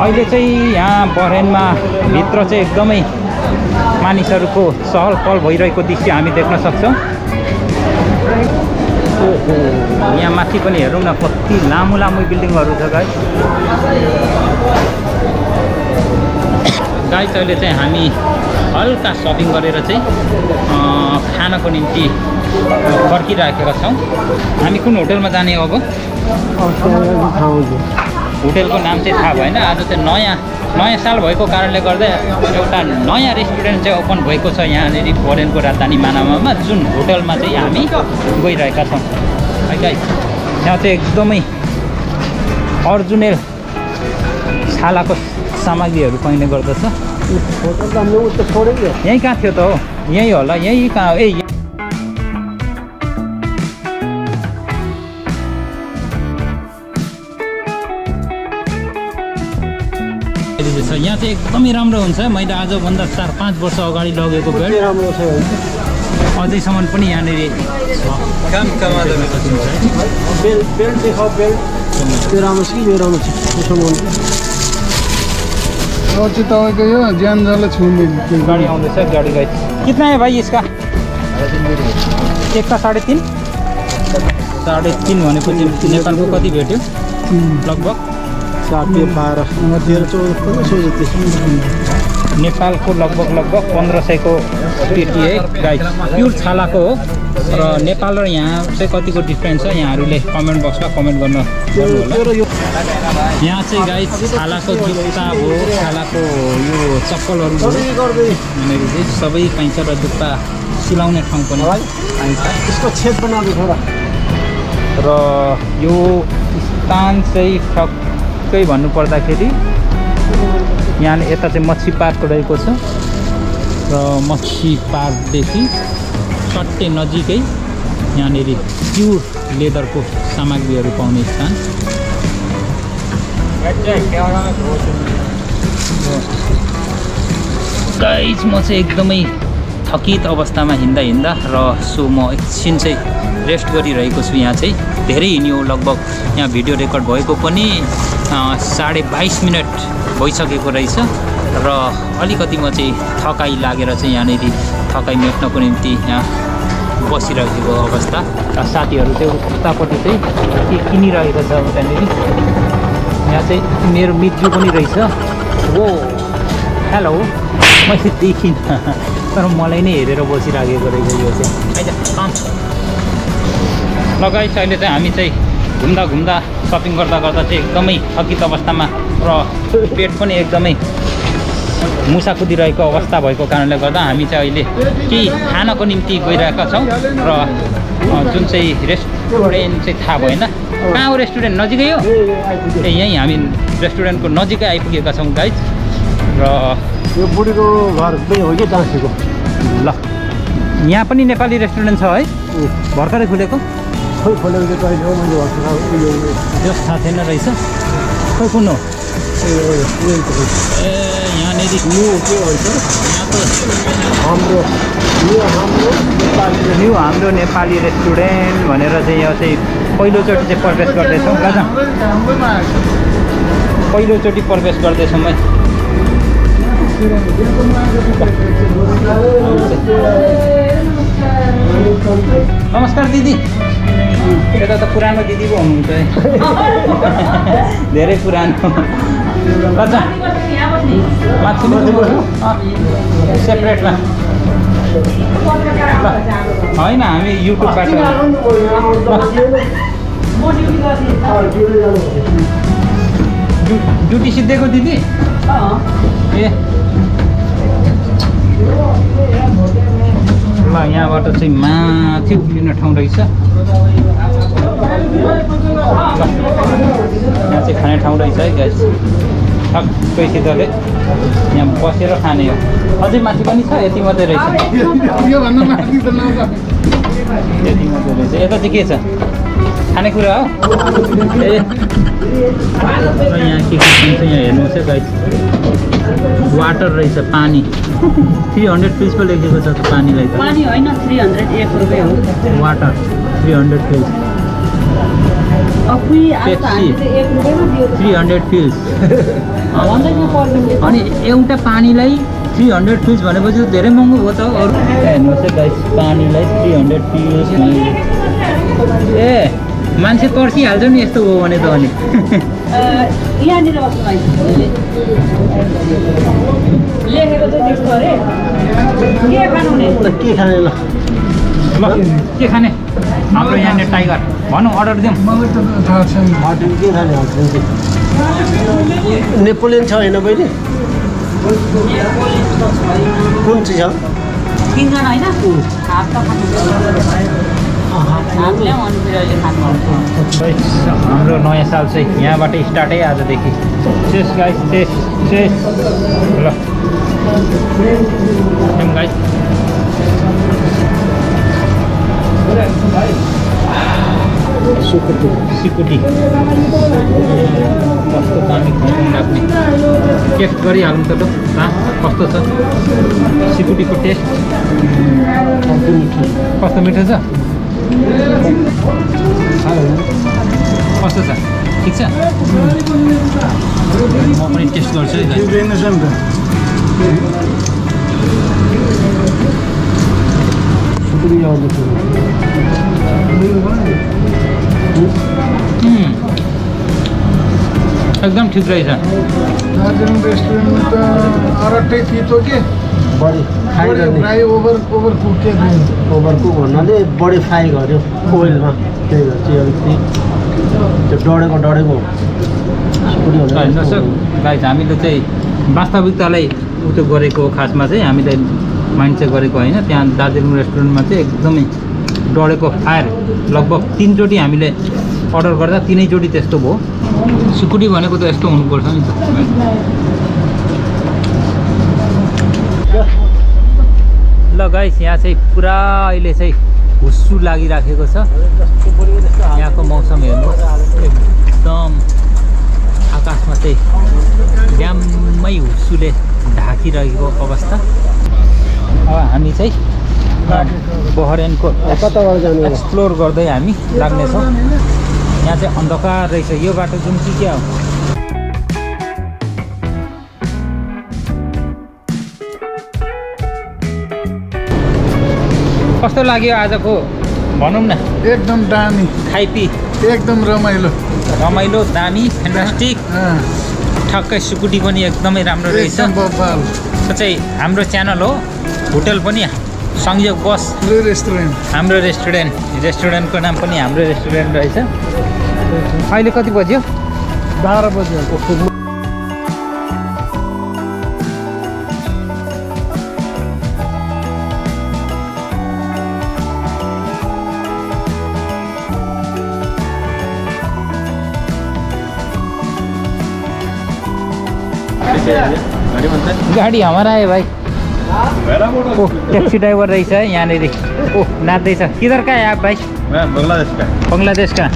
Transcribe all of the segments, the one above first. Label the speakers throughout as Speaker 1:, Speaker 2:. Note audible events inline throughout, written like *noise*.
Speaker 1: अहिले चाहिँ यहाँ बरेनमा भित्र चाहिँ एकदमै मानिसहरूको चहल पहल भइरहेको दृश्य हामी देख्न सक्छौँ ओहो यहाँ माथि पनि हेरौँ न कति लामो लामो बिल्डिङहरू छ गाई गाई अहिले चाहिँ हामी हल्का सपिङ गरेर चाहिँ खानको निम्ति फर्किराखेका छौँ हामी कुन होटलमा जाने अब होटेलको नाम चाहिँ थाहा भएन। आज चाहिँ नयाँ नयाँ साल भएको कारणले गर्दा एउटा नयाँ रेस्टुरेन्ट चाहिँ ओपन भएको छ यहाँनिर फोरेनको राजधानी मानामामा जुन होटलमा चाहिँ हामी गइरहेका छौँ। है गाइस यहाँ चाहिँ एकदमै अर्जुनेल छालाको सामग्रीहरू पाइने गर्दछ। यहीँ कहाँ थियो त हो? यहीँ होला यहीँ कहाँ ए यहीँ- यति चाहिँ छ यहाँ चाहिँ एकदमै राम्रो हुन्छ। मैले आजभन्दा चार पाँच वर्ष अगाडि लगेको बेड
Speaker 2: राम्रो छ
Speaker 1: अझैसम्म पनि यहाँनिर
Speaker 2: छ
Speaker 3: तपाईँको यो ज्यान जसले छुने
Speaker 1: गाडी आउँदैछ गाडी गए कितना है भाइ यसका? एक का साढे तिन साढे तिन भनेपछि नेपालको कति भेट्यो? लगभग?
Speaker 2: सात बाह्र तेह्र चौध पन्ध्र सौ जति
Speaker 1: नेपालको लगभग लगभग पन्ध्र सयको पेटी है गाई। प्युर छालाको हो। र नेपाल र यहाँ चाहिँ कतिको डिफ्रेन्स छ यहाँहरूले कमेन्ट बक्समा कमेन्ट गर्न यहाँ चाहिँ गाई छालाको जुत्ता भयो छालाको यो चप्पलहरू यहाँनिर चाहिँ सबै पाइन्छ र जुत्ता सिलाउने ठाउँ पनि पाइन्छ।
Speaker 2: यसको छेद
Speaker 1: र यो स्थान चाहिँ ठक्कै भन्नुपर्दाखेरि यहाँ यता चाहिँ मच्छी पार्क रहेको छ र मच्छी पार्कदेखि सट्टै नजिकै यहाँनिर प्युर लेदरको सामग्रीहरू पाउने स्थान। गाइज म चाहिँ एकदमै थकित अवस्थामा हिँड्दा हिँड्दा र सो म एकछिन चाहिँ रेस्ट गरिरहेको छु यहाँ चाहिँ। धेरै हिँड्यो लगभग यहाँ भिडियो रेकर्ड भएको पनि साढे बाइस मिनट भइसकेको रहेछ। र अलिकति म चाहिँ थकाइ लागेर चाहिँ यहाँनिर थकाइ मेट्नको निम्ति यहाँ बसिरहेको अवस्था। र साथीहरू चाहिँ उतापट्टि चाहिँ के किनिरहेको छ उतानिर यहाँ चाहिँ मेरो मित्रु पनि रहेछ। हो हेलो मैले देखिनँ। तर मलाई नै हेरेर बसिराखेको रहेछ यो चाहिँ। लगाइस अहिले चाहिँ हामी चाहिँ घुम्दा घुम्दा सपिङ गर्दा गर्दा चाहिँ एकदमै थकित अवस्थामा र पेट पनि एकदमै मुसा कुदिरहेको अवस्था भएको कारणले गर्दा हामी चाहिँ अहिले केही खानको निम्ति गइरहेका छौँ र जुन चाहिँ रेस्टुरेन्ट चाहिँ थाहा भएन। कहाँ हो रेस्टुरेन्ट? नजिकै हो? ए यहीँ हामी रेस्टुरेन्टको नजिकै आइपुगेका छौँ गाइज र
Speaker 2: यो बुढीको घर हो कि डाँसेको
Speaker 1: ल। यहाँ पनि नेपाली रेस्टुरेन्ट छ है? भर्खरै खुलेको।
Speaker 2: खोइ खोलेको चाहिँ कहिले हो मैले भर्खर उयो
Speaker 1: त्यो थाहा थिएन रहेछ। खोइ कुन हो? ए यहाँनिर
Speaker 2: न्यु के भन्छ
Speaker 1: यहाँ त
Speaker 2: हाम्रो न्यु हाम्रो नेपाली
Speaker 1: न्यू हाम्रो नेपाली रेस्टुरेन्ट भनेर चाहिँ यो चाहिँ पहिलोचोटि चाहिँ प्रवेश गर्दैछौँ। गाजा पहिलोचोटि प्रवेश गर्दैछौँ है। नमस्कार दिदी। यता त पुरानो दिदी पो हुनुहुन्छ है धेरै पुरानो माथि सेपरेटमा होइन हामी युट्युबबाट ड्यु- ड्युटी सिद्धिएको दिदी ए ल यहाँबाट चाहिँ माथि उक्लिने ठाउँ रहेछ। यहाँ चाहिँ खाने ठाउँ रहेछ है ग्यास ठक्कैसितले यहाँ बसेर खाने हो। अझै माथि पनि छ यति मात्रै रहेछ। यति मात्रै रहेछ। यता चाहिँ के छ? खानेकुरा हो? ए। यहाँ के के यहाँ हेर्नुहोस् है गाइस वाटर रहेछ पानी। थ्री हन्ड्रेड पिस पो लेखेको छ त्यो पानीलाई त।
Speaker 4: पानी होइन थ्री हन्ड्रेड एक रुपियाँ हो।
Speaker 1: वाटर थ्री हन्ड्रेड पिस
Speaker 4: त त त।
Speaker 1: थ्री हन्ड्रेड
Speaker 4: त।
Speaker 1: अनि एउटा पानीलाई थ्री हन्ड्रेड फिल्स भनेपछि धेरै महँगो हो त अरू। हेर्नुहोस् है गाइस पानीलाई थ्री हन्ड्रेड फिल्स ए मान्छे पर्सिहाल्छ नि यस्तो हो भने त अनि।
Speaker 4: के
Speaker 2: खाने ल?
Speaker 1: ल के खाने? हाम्रो यहाँनिर टाइगर। भनौँ अर्डर दिउँ।
Speaker 3: मलाई त थाहा छैन
Speaker 2: होटेल के खाने नेपोलियन छ होइन बहिनी? कुन चाहिँ छ?
Speaker 4: तिनजना होइन?
Speaker 1: हाम्रो नयाँ साल चाहिँ यहाँबाट स्टार्ट है आजदेखि। चेस गाइस चेस चेस ल। जाउँ
Speaker 2: सुकुटी
Speaker 1: सिकुटी कस्तो दामी लाग्ने टेस्ट गरिहालौँ त कहाँ कस्तो छ सिकुटीको टेस्ट
Speaker 2: मिठो
Speaker 1: कस्तो मिठो छ कस्तो छ ठिक छ म पनि टेस्ट गर्छु है
Speaker 2: सुकुटी
Speaker 1: एकदम ठिक रहेछ।
Speaker 3: दार्जिलिङ रेस्टुरेन्टमा त अरट्टै तितो के?
Speaker 2: बढी फ्राई
Speaker 3: ओभर ओभर कुक के दिनु
Speaker 2: ओभरकुक भन्नाले बढी फ्राई गर्यो ओइलमा। त्यही भएर चाहिँ अलिकति त्यो डढेको डढेको
Speaker 1: गाइज हामीले चाहिँ वास्तविकतालाई उ त्यो गरेको खासमा चाहिँ हामीले माइन्ड चाहिँ गरेको होइन। त्यहाँ दार्जिलिङ रेस्टुरेन्टमा चाहिँ एकदमै डढेको फायर लगभग तिनचोटि हामीले अर्डर गर्दा तिनैचोटि त्यस्तो भयो। सिकुटी भनेको त यस्तो हुनुपर्छ नि त। ल गाइस यहाँ चाहिँ पुरा अहिले चाहिँ हुस्सु लागिराखेको छ। यहाँको मौसम हेर्नुहोस्। एकदम आकाशमा चाहिँ ड्याम्मै हुस्सुले ढाकिरहेको अवस्था। अब हामी चाहिँ बहरेनको? एक्सप्लोर गर्दै हामी लाग्नेछौँ। यहाँ चाहिँ अन्धकार रहेछ। यो बाटो जुन कि क्या हो? कस्तो लाग्यो आजको? भनौँ न।
Speaker 3: एकदम दामी।
Speaker 1: खाइपी।
Speaker 3: एकदम रमाइलो।
Speaker 1: रमाइलो दामी फ्यान्टास्टिक ठक्कै सुकुटी पनि एकदमै राम्रो रहेछ। चाहिँ हाम्रो च्यानल हो। होटल पनि संयोग बस।
Speaker 3: रेस्टुरेन्ट।
Speaker 1: हाम्रो रेस्टुरेन्ट। रेस्टुरेन्टको नाम पनि हाम्रो रेस्टुरेन्ट रहेछ। अहिले कति बज्यो?
Speaker 3: बाह्र बजी
Speaker 1: गाडी हमारा है भाइ ट्याक्सी ड्राइभर रहेछ यहाँनिर ओ नाच्दैछ किधर का है आप भाइ
Speaker 5: बांग्लादेश का।
Speaker 1: बङ्गलादेश का।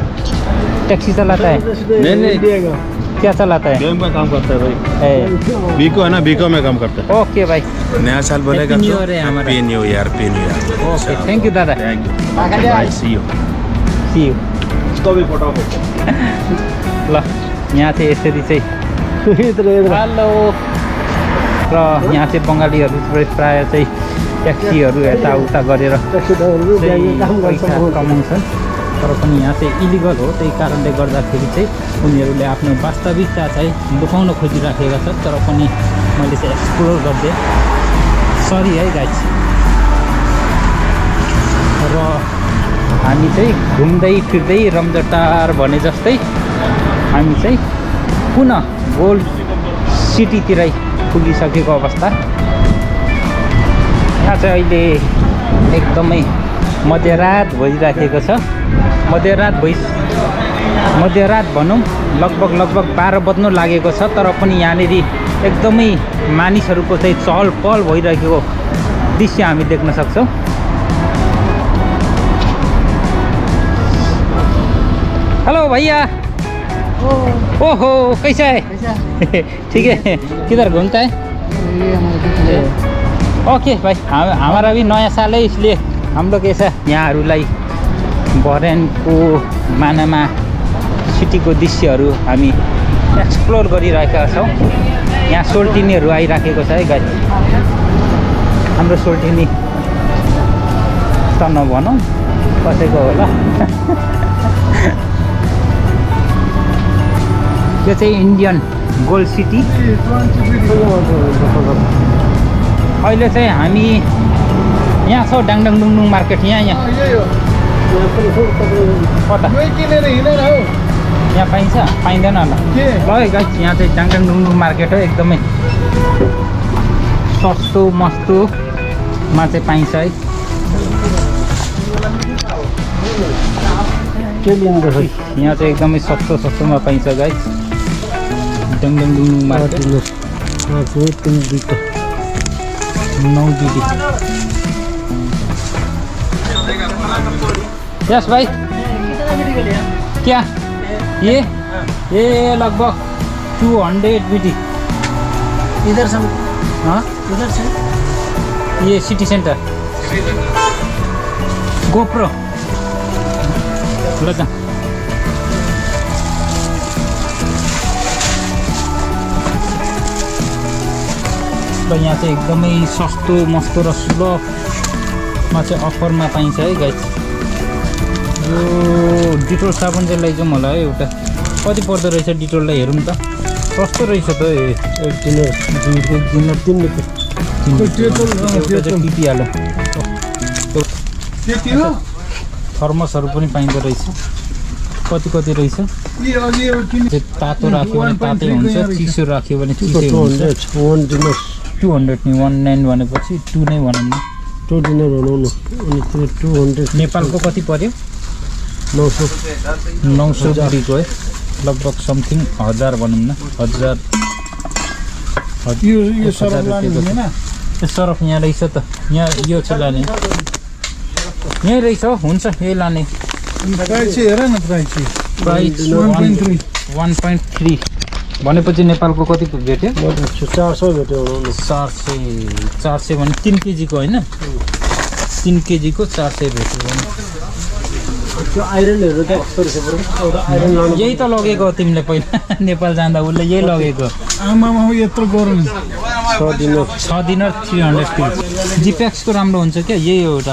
Speaker 1: ट्याक्सी चलाता है।
Speaker 5: नहीं नहीं।
Speaker 1: क्या चलाता है?
Speaker 5: गेम में काम करता है भाई।
Speaker 1: ए,
Speaker 5: बीको है ना बीको में काम करता
Speaker 1: है। ओके
Speaker 5: है नया साल बोलेगा
Speaker 1: Happy New Year है हमारा।
Speaker 5: Happy new year happy new year
Speaker 1: okay thank you दादा।
Speaker 5: Thank you bye see you
Speaker 1: see you
Speaker 5: इसको भी फ़ोटो *laughs*
Speaker 1: ल यहाँ चाहिँ यसरी चाहिँ हेलो र यहाँ चाहिँ बङ्गालीहरू प्रायः चाहिँ ट्याक्सीहरू यताउता गरेर पैसा कमाउँछन्। तर पनि यहाँ चाहिँ इलिगल हो त्यही कारणले गर्दाखेरि चाहिँ उनीहरूले आफ्नो वास्तविकता चाहिँ लुकाउन खोजिराखेका छन्। तर पनि मैले चाहिँ एक्सप्लोर गरिदिएँ सरी है गाइस र हामी चाहिँ घुम्दै फिर्दै रम्जटार भने जस्तै हामी चाहिँ पुनः गोल्ड सिटीतिरै पुगिसकेको अवस्था। यहाँ चाहिँ अहिले एकदमै मध्यरात भइराखेको छ। मध्यरात भइ मध्यरात भनौँ लगभग लगभग बाह्र बज्नु लागेको छ तर पनि यहाँनिर एकदमै मानिसहरूको चाहिँ चहल पहल भइरहेको दृश्य हामी देख्न सक्छौँ। हेलो भैया। ओहो कैसा है? *laughs* ठीक है। किधर घूमता है? ओके भाइ हाम हमारा भी नयाँ साल है इसलिए हम लोग ऐसा यहाँहरूलाई बरेनको मानामा सिटीको दृश्यहरू हामी एक्सप्लोर गरिरहेका छौँ। यहाँ सोल्टिनीहरू आइराखेको छ है गाई हाम्रो सोल्टिनी त नभनौँ कसैको होला। *laughs* यो चाहिँ इन्डियन गोल्ड सिटी। अहिले चाहिँ हामी यहाँ छौँ डाङडाङ डुङडुङ मार्केट यहाँ यहाँ। कता?
Speaker 3: यही
Speaker 1: पाइन्छ? पाइँदैन होला। ल है गाइस यहाँ चाहिँ डाङडाङ डुङडुङ मार्केट हो एकदमै सस्तो मस्तोमा चाहिँ पाइन्छ है।
Speaker 2: के खै
Speaker 1: यहाँ चाहिँ एकदमै सस्तो सस्तोमा पाइन्छ गाइस। डाङडाङ डुङडुङ मार्केट
Speaker 2: पाँच हो तिन दुईवटा
Speaker 1: नौ दिदी यस भाइ क्या ये ये लगभग टू हंड्रेड बीटी
Speaker 2: इधर से।
Speaker 1: हाँ?
Speaker 2: इधर से।
Speaker 1: ये सिटी सेंटर गोप्रो ल र यहाँ चाहिँ एकदमै सस्तो मस्तो र सुलभमा चाहिँ अफरमा पाइन्छ है गाइस यो डिटोल साबुन चाहिँ लैजाउँ होला है एउटा। कति पर्दो रहेछ डिटोललाई हेरौँ त? सस्तो रहेछ त
Speaker 2: एक तिन रुपियाँ।
Speaker 1: टिपिहाल्यो थर्मसहरू पनि पाइँदो रहेछ। कति कति रहेछ? तातो राख्यो भने तातै हुन्छ चिसो राख्यो भने चिसै हुन्छ। टु हन्ड्रेड नि वान नाइन भनेपछि टु नै भनौँ न।
Speaker 2: टु डिनर भनौँ न। अनि त्यो टु हन्ड्रेड
Speaker 1: नेपालको कति पर्यो?
Speaker 2: नौ सौ
Speaker 1: नौ सौ रुपियाँको है। लगभग समथिङ हजार भनौँ न। हजार हज-
Speaker 3: यो सरफ
Speaker 1: यहाँ रहेछ त। यहाँ यो चाहिँ लाने। यहीँ रहेछ हौ। हुन्छ यही लाने।
Speaker 3: प्राइस चाहिँ हेर न price
Speaker 1: price
Speaker 3: one point three
Speaker 1: one point three भनेपछि नेपालको कति भेट्यो?
Speaker 2: चार सौ भेट्यो
Speaker 1: चार सय चार सय भने तिन केजीको होइन? तिन केजीको चार सय भेट्यो भने
Speaker 2: त्यो आइरनहरू कस्तो रहेछ
Speaker 1: यही त लगेको तिमीले पहिला। *laughs* नेपाल जाँदा उसले यही लगेको।
Speaker 3: आमामा यत्रो गरौँ
Speaker 2: छ डिनर
Speaker 1: छ दिन थ्री हन्ड्रेड पिस जिप्याक्सको राम्रो हुन्छ क्या? यही हो एउटा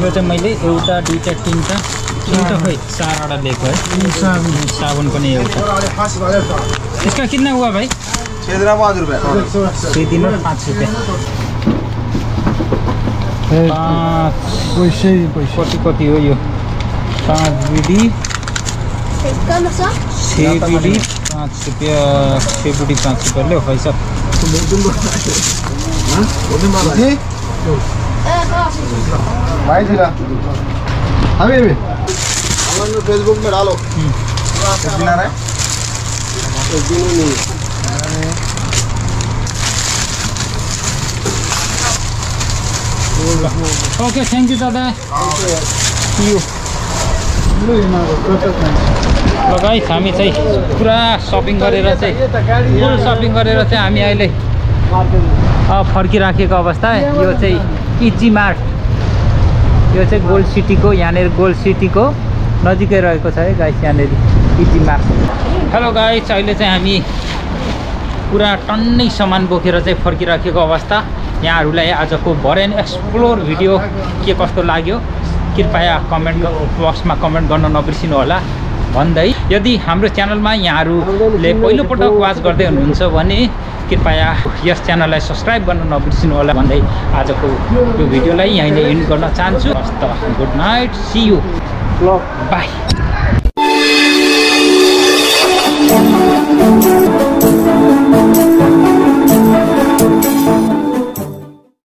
Speaker 3: यो
Speaker 1: चाहिँ मैले एउटा दुईवटा तिनवटा तिनवटा खोइ चारवटा लिएको है। साबुन पनि एउटा। यसको कितना हुआ भाइ? पाँच रुपियाँ। पाँच। कति कति हो यो? पाँच बिडी छ? बिडी पाँच रुपियाँ। छ बिडी पाँच रुपियाँ। ल्याउ खै सर
Speaker 5: भाई थी अभी अभी फेसबुक में डालो बिना रहे
Speaker 1: ओके थ्याङ्क यू दादा यो गाइस हामी चाहिँ पुरा सपिङ गरेर चाहिँ फुल सपिङ गरेर चाहिँ हामी अहिले फर्किराखेको अवस्था। यो चाहिँ इजी मार्ट। यो चाहिँ गोल्ड सिटीको यहाँनिर गोल्ड सिटीको नजिकै रहेको छ है गाइस यहाँनिर इजी मार्ट। हेलो गाइस अहिले चाहिँ हामी पुरा टन्नै सामान बोकेर चाहिँ फर्किराखेको अवस्था। यहाँहरूलाई आजको भरेन एक्सप्लोर भिडियो के कस्तो लाग्यो कृपया कमेन्ट बक्समा कमेन्ट गर्न नबिर्सिनु होला भन्दै यदि हाम्रो च्यानलमा यहाँहरूले पहिलोपटक वाच गर्दै हुनुहुन्छ भने कृपया यस च्यानललाई सब्सक्राइब गर्न नबिर्सिनु होला भन्दै आजको यो भिडियोलाई यहीँले इन्ड गर्न चाहन्छु। हस्त गुड नाइट सी यु
Speaker 2: ल।
Speaker 1: बाई